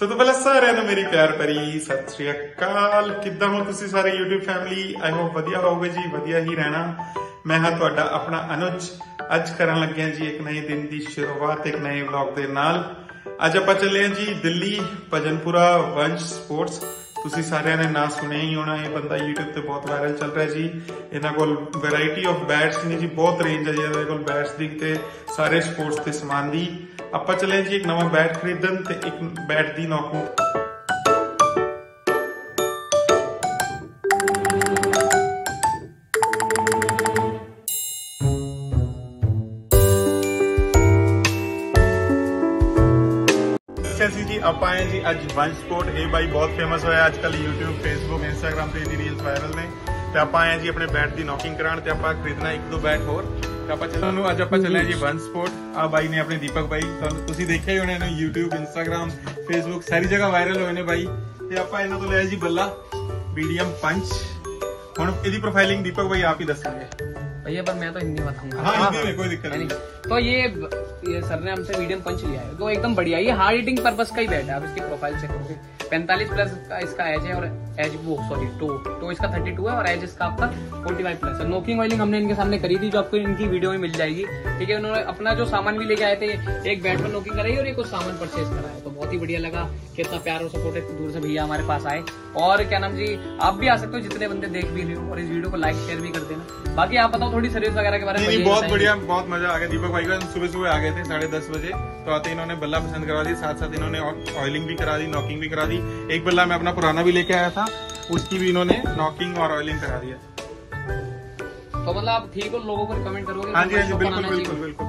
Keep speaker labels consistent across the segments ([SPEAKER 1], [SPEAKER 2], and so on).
[SPEAKER 1] ਸੋ ਤੋਂ ਪਹਿਲਾਂ ਸਾਰਿਆਂ ਨੂੰ ਮੇਰੀ ਪਿਆਰ ਭਰੀ ਸਤਿ ਸ਼੍ਰੀ ਅਕਾਲ। ਕਿੱਦਾਂ ਹੋ ਤੁਸੀਂ ਸਾਰੇ YouTube ਫੈਮਿਲੀ ਆਈ ਹੋਪ ਵਧੀਆ ਹੋਵੋਗੇ ਜੀ, ਵਧੀਆ ਹੀ ਰਹਿਣਾ। ਮੈਂ ਹਾਂ ਤੁਹਾਡਾ ਆਪਣਾ ਅਨੁਜ। ਅੱਜ ਕਰਨ ਲੱਗੇ ਜੀ ਇੱਕ ਨਵੇਂ ਦਿਨ ਦੀ ਸ਼ੁਰੂਆਤ, ਇੱਕ ਨਵੇਂ ਵਲੌਗ ਦੇ ਨਾਲ। ਅੱਜ ਆਪਾਂ ਚੱਲੇ ਹਾਂ ਜੀ ਦਿੱਲੀ, ਭਜਨਪੁਰਾ ਵੰਸ਼ ਸਪੋਰਟਸ। ਤੁਸੀਂ ਸਾਰਿਆਂ ਨੇ ਨਾਂ ਸੁਣਿਆ ਹੀ ਹੋਣਾ, ਇਹ ਬੰਦਾ YouTube ਤੇ ਬਹੁਤ ਵਾਇਰਲ ਚੱਲ ਰਿਹਾ ਜੀ। ਇਹਨਾਂ ਕੋਲ ਵੈਰਾਈਟੀ ਆਫ ਬੈਟਸ ਨੇ ਜੀ, ਬਹੁਤ ਰੇਂਜ ਹੈ ਜੀ, ਇਹਨਾਂ ਕੋਲ ਬੈਟਸ ਦੀ ਤੇ ਸਾਰੇ ਸਪੋਰਟਸ 'ਤੇ ਸਮਾਨ ਦੀ। ਆਪਾਂ ਚੱਲੇ ਜੀ, ਇੱਕ ਨਵਾਂ ਬੈਟ ਖਰੀਦਣ ਤੇ ਇੱਕ ਬੈਟ ਦੀ ਨੌਕੂ ਅੱਛਾ ਆਪਾਂ ਆਏ ਜੀ ਅੱਜ ਵੰਸ਼ ਸਪੋਰਟ ਇਹ ਬਾਈ ਬਹੁਤ ਫੇਮਸ ਹੋਇਆ ਅੱਜ ਕੱਲ YouTube, Facebook, Instagram ਤੇ ਇਹਦੀ ਰੀਲਸ ਵਾਇਰਲ ਨੇ। ਤੇ ਆਪਾਂ ਆਏ ਜੀ ਆਪਣੇ ਬੈਟ ਦੀ ਨੌਕਿੰਗ ਕਰਾਉਣ ਤੇ ਆਪਾਂ ਖਰੀਦਣਾ ਇੱਕ ਦੋ ਬੈਟ ਹੋਰ। ਤੇ ਆਪਾਂ ਚੱਲਾਂ ਨੂੰ ਅੱਜ ਆਪਾਂ ਚੱਲੇ ਜੀ ਵੰਸ਼ ਸਪੋਰਟ ਆ ਬਾਈ ਨੇ ਆਪਣੇ ਦੀਪਕ ਬਾਈ, ਤੁਹਾਨੂੰ ਤੁਸੀਂ ਦੇਖਿਆ ਹੀ ਹੋਣਾ ਇਹਨੂੰ YouTube, Instagram, Facebook, ਸਾਰੀ ਜਗ੍ਹਾ ਵਾਇਰਲ ਹੋਏ ਨੇ ਬਾਈ। ਤੇ ਆਪਾਂ ਇਹਨਾਂ ਤੋਂ ਲਿਆ ਜੀ ਬੱਲਾ ਮੀਡੀਅਮ ਪੰਚ ਹੁਣ ਇਹਦੀ ਪ੍ਰੋਫਾਈਲਿੰਗ ਦੀਪਕ ਬਾਈ ਆਪ ਹੀ ਦੱਸਣਗੇ
[SPEAKER 2] भैया पर मैं तो हिंदी बताऊँगा।
[SPEAKER 1] हाँ, हिंदी में कोई दिक्कत नहीं।
[SPEAKER 2] तो ये ये सर ने हमसे मीडियम पंच लिया है। तो एकदम बढ़िया ये हार्ड ईटिंग पर्पज का ही बैठ है। आप इसकी प्रोफ़ाइल चेक करोगे। पैंतालीस प्लस का इसका एज है और एज वो सॉरी टो टो इसका थर्टी टू है और एज इसका आपका फोर्टी फाइव प्लस है। नोकिंग वाइलिंग हमने इनके सामने करी थी जो आपको इनकी वीडियो में मिल जाएगी। ठीक है उन्होंने अपना जो सामान भी लेके आए थे एक बैट पर नोकिंग कराई और एक कुछ सामान परचेज करा है तो बहुत ही बढ़िया लगा। कि इतना प्यार और सपोर्ट है दूर से भैया हमारे पास आए। और क्या नाम जी आप भी आ सकते हो जितने बंदे देख भी रहे हो। और इस वीडियो को लाइक शेयर भी कर देना। बाकी आप बताओ थोड़ी सर्विस वगैरह के बारे में
[SPEAKER 1] नहीं बहुत बढ़िया बहुत मज़ा आ गया। दीपक भाई का सुबह सुबह आ गए थे साढ़े दस बजे। तो आते इन्होंने बल्ला पसंद करवा दी साथ साथ इन्होंने ऑयलिंग भी करा दी नॉकिंग भी करा दी। एक बल्ला मैं अपना पुराना भी लेके आया था उसकी भी इन्होंने नॉकिंग और ऑयलिंग करा दिया
[SPEAKER 2] तो मतलब आप ठीक हो लोगों को रिकमेंड करोगे
[SPEAKER 1] हाँ जी तो हाँ जी बिल्कुल बिल्कुल बिल्कुल।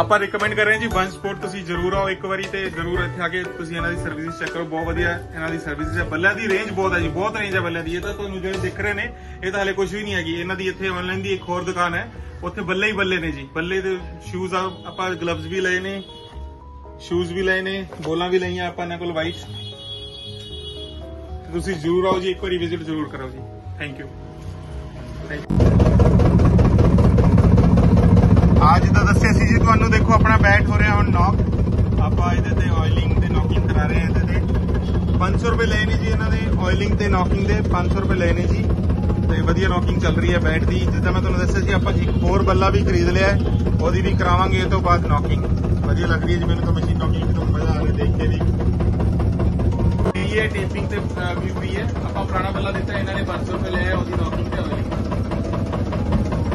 [SPEAKER 1] ਆਪਾਂ ਰეკਮੈਂਡ ਕਰ ਰਹੇ ਹਾਂ ਜੀ ਵਨ ਸਪੋਰਟ ਤੁਸੀਂ ਜ਼ਰੂਰ ਆਓ ਇੱਕ ਵਾਰੀ ਤੇ ਜ਼ਰੂਰ ਇੱਥੇ ਆ ਕੇ ਤੁਸੀਂ ਇਹਨਾਂ ਦੀ ਸਰਵਿਸ ਚੈੱਕ ਕਰੋ, ਬਹੁਤ ਵਧੀਆ ਇਹਨਾਂ ਦੀ ਸਰਵਿਸ ਹੈ। ਬੱਲਿਆਂ ਦੀ ਰੇਂਜ ਬਹੁਤ ਹੈ ਜੀ, ਬਹੁਤ ਰੇਂਜ ਹੈ ਬੱਲਿਆਂ ਦੀ, ਇਹ ਤਾਂ ਤੁਹਾਨੂੰ ਜਿਹੜੇ ਦਿਖ ਰਹੇ ਨੇ, ਇਹ ਤਾਂ ਹਲੇ ਕੁਝ ਵੀ ਨਹੀਂ ਹੈਗੀ। ਇਹਨਾਂ ਦੀ ਇੱਥੇ ਆਨਲਾਈਨ ਦੀ ਇੱਕ ਹੋਰ ਦੁਕਾਨ ਹੈ, ਉੱਥੇ ਬੱਲੇ ਹੀ ਬੱਲੇ ਨੇ ਜੀ। ਬੱਲੇ ਦੇ ਸ਼ੂਜ਼ ਆ, ਆਪਾਂ ਗਲਵਜ਼ ਵੀ ਲਏ ਨੇ ਸ਼ੂਜ਼ ਵੀ ਲਏ ਨੇ, ਬੋਲਾਂ ਵੀ ਲਈਆਂ ਆਪਾਂ ਇਹਨਾਂ ਕੋਲ ਵਾਈਟ ਤੁਸੀਂ ਜ਼ਰੂਰ ਆਓ ਜੀ, ਇੱਕ ਵਾਰੀ ਵਿਜ਼ਿਟ ਜ਼ਰੂਰ ਕਰੋ ਜੀ। ਥੈਂਕ ਯੂ ਥੈਂਕ ਯੂ ਅੱਜ ਤਾਂ ਦੱਸਿਆ ਸੀ ਜੀ ਤੁਹਾਨੂੰ ਦੇਖੋ ਆਪਣਾ ਬੈਟ ਹੋ ਰਿਹਾ ਹੁਣ ਨੌਕ ਆਪਾਂ ਇਹਦੇ ਤੇ ਆਇਲਿੰਗ ਤੇ ਨੌਕਿੰਗ ਕਰਾ ਰਹੇ ਹਾਂ ਇਹਦੇ ਤੇ 500 ਰੁਪਏ ਲਏ ਨੇ ਜੀ ਇਹਨਾਂ ਦੇ ਆਇਲਿੰਗ ਤੇ ਨੌਕਿੰਗ ਦੇ 500 ਰੁਪਏ ਲਏ ਨੇ ਜੀ ਤੇ ਵਧੀਆ ਨੌਕਿੰਗ ਚੱਲ ਰਹੀ ਹੈ ਬੈਟ ਦੀ। ਜਿੱਦਾਂ ਮੈਂ ਤੁਹਾਨੂੰ ਦੱਸਿਆ ਸੀ ਆਪਾਂ ਇੱਕ ਹੋਰ ਬੱਲਾ ਵੀ ਖਰੀਦ ਲਿਆ ਉਹਦੀ ਵੀ ਕਰਾਵਾਂਗੇ ਇਹ ਤੋਂ ਬਾਅਦ ਨੌਕਿੰਗ ਵਧੀਆ ਲੱਗ ਰਹੀ ਹੈ ਜੀ ਮੈਨੂੰ ਤਾਂ ਮਸ਼ੀਨ ਨੌਕਿੰਗ ਤੋਂ ਮਜ਼ਾ ਆ ਰਿਹਾ ਦੇਖ ਕੇ ਵੀ। ਇਹ ਟੇਪਿੰਗ ਤੇ ਵੀ ਹੋਈ ਹੈ। ਆਪਾਂ ਪੁਰਾਣਾ ਬੱਲਾ ਦਿੱਤਾ ਇਹਨਾਂ ਨੇ 500 ਰੁਪਏ ਲਏ ਉਹਦੀ ਨੌਕਿੰਗ ਤੇ ਹੋਈ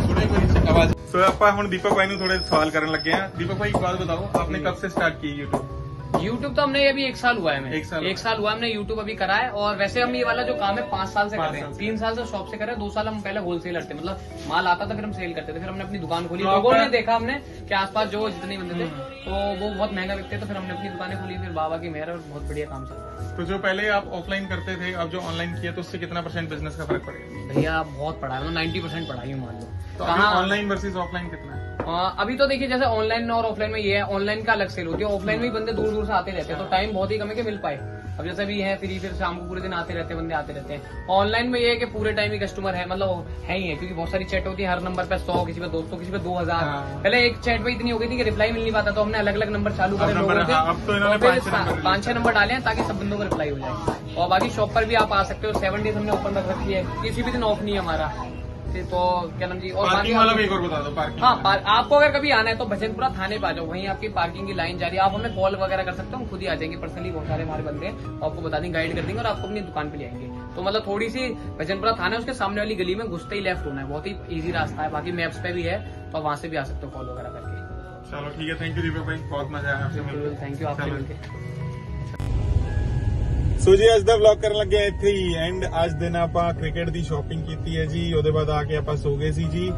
[SPEAKER 1] ਸੁਣੇ ਸੋ ਆਪਾਂ ਹੁਣ ਦੀਪਕ ਭਾਈ ਨੂੰ ਥੋੜੇ ਸਵਾਲ ਕਰਨ ਲੱਗੇ ਆ ਦੀਪਕ ਭਾਈ ਇੱਕ ਵਾਰ ਬਤਾਓ ਆਪਨੇ ਕਦ ਸੇ ਸਟਾਰਟ ਕੀ YouTube?
[SPEAKER 2] यूट्यूब तो हमने अभी एक साल हुआ है हमें।
[SPEAKER 1] एक साल
[SPEAKER 2] एक साल हुआ हमने यूट्यूब अभी करा है और वैसे हम ये वाला जो काम है पाँच साल से कर रहे हैं। तीन साल से शॉप से कर रहे हैं दो साल हम पहले होलसेलर थे मतलब माल आता था फिर हम सेल करते थे फिर हमने अपनी दुकान खोली। लोगों ने देखा हमने कि आसपास जो जितने बंदे थे तो वो बहुत महँगा बिकते तो फिर हमने अपनी दुकानें खोली फिर बाबा की मेहर और बहुत बढ़िया काम चल रहा है।
[SPEAKER 1] तो जो पहले आप ऑफलाइन करते थे अब जो ऑनलाइन किया तो उससे कितना परसेंट बिज़नेस का फ़र्क पड़ेगा?
[SPEAKER 2] भैया बहुत पढ़ा है नाइन्टी परसेंट पढ़ाई हूँ मान लो।
[SPEAKER 1] तो ऑनलाइन वर्सेस ऑफलाइन कितना है?
[SPEAKER 2] हाँ, अभी तो देखिए जैसे ऑनलाइन और ऑफलाइन में ये है ऑनलाइन का अलग सेल होती है। ऑफलाइन में ही बंदे दूर दूर से आते रहते हैं तो टाइम बहुत ही कम है कि मिल पाए। अब जैसे भी है फ्री फिर शाम को पूरे दिन आते रहते हैं बंदे आते रहते हैं। ऑनलाइन में ये है कि पूरे टाइम ही कस्टमर है मतलब है ही है क्योंकि बहुत सारी चैट होती है हर नंबर पे सौ किसी पे दो सौ किसी पे दो हज़ार।
[SPEAKER 1] हाँ।
[SPEAKER 2] पहले एक चैट पे इतनी हो गई थी कि रिप्लाई मिल नहीं पाता तो हमने अलग अलग नंबर चालू करे
[SPEAKER 1] हाँ, तो पाँच छह नंबर
[SPEAKER 2] छह नंबर डाले हैं ताकि सब बंदों को रिप्लाई हो जाए। और बाकी शॉप पर भी आप आ सकते हो सेवन डेज़ हमने ओपन रख रखी है। किसी भी दिन ऑफ़ नहीं है हमारा। तो क्या नाम जी और बाकी
[SPEAKER 1] पार्किंग वाला भी एक और बता दो पार्किंग
[SPEAKER 2] हाँ पार, आपको अगर कभी आना है तो भजनपुरा थाने पे आ जाओ वहीं आपकी पार्किंग की लाइन जा रही है। आप हमें कॉल वगैरह कर सकते हो हम खुद ही आ जाएँगे। पर्सनली बहुत सारे हमारे बंदे हैं आपको बता देंगे गाइड कर देंगे और आपको अपनी दुकान पे ले आएँगे। तो मतलब थोड़ी सी भजनपुरा थाना है उसके सामने वाली गली में घुसते ही लेफ़्ट होना है बहुत ही ईजी रास्ता है। बाकी मैप्स पे भी है तो आप वहाँ से भी आ सकते हो कॉल वगैरह करके।
[SPEAKER 1] चलो ठीक है थैंक यू दीपक भाई बहुत मज़ा आया आपसे
[SPEAKER 2] थैंक यू आपसे। मिलके।
[SPEAKER 1] ਸੋ ਜੀ, ਅੱਜ ਦਾ ਵਲੌਗ ਕਰਨ ਲੱਗੇ ਇੱਥੇ ਹੀ ਐਂਡ ਅੱਜ ਦਿਨ ਆਪਾਂ ਕ੍ਰਿਕਟ ਦੀ ਸ਼ਾਪਿੰਗ ਕੀਤੀ ਹੈ ਜੀ। ਉਹਦੇ ਬਾਅਦ ਆ ਕੇ ਆਪਾਂ ਸੋ ਗਏ ਸੀ ਜੀ।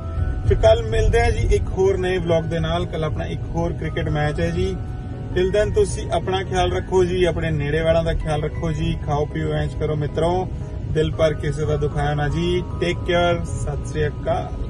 [SPEAKER 1] ਫਿਰ ਕੱਲ ਮਿਲਦੇ ਆ ਜੀ ਇੱਕ ਹੋਰ ਨਏ ਵਲੌਗ ਦੇ ਨਾਲ। ਕੱਲ ਆਪਣਾ ਇੱਕ ਹੋਰ ਕ੍ਰਿਕਟ ਮੈਚ ਹੈ ਜੀ। ਤਿਲ ਦਿਨ ਤੁਸੀਂ ਆਪਣਾ ਖਿਆਲ ਰੱਖੋ ਜੀ। ਆਪਣੇ ਨੇੜੇ ਵਾਲਾਂ ਦਾ ਖਿਆਲ ਰੱਖੋ ਜੀ। ਖਾਓ, ਪੀਓ ਐਂਜ ਕਰੋ ਮਿੱਤਰੋ। ਦਿਲ ਪਰ ਕਿਸੇ ਦਾ ਦੁਖਾਇਆ ਨਾ ਜੀ। ਟੇਕ ਕੇਅਰ ਸਤਿ ਸ੍ਰੀ ਅਕਾਲ।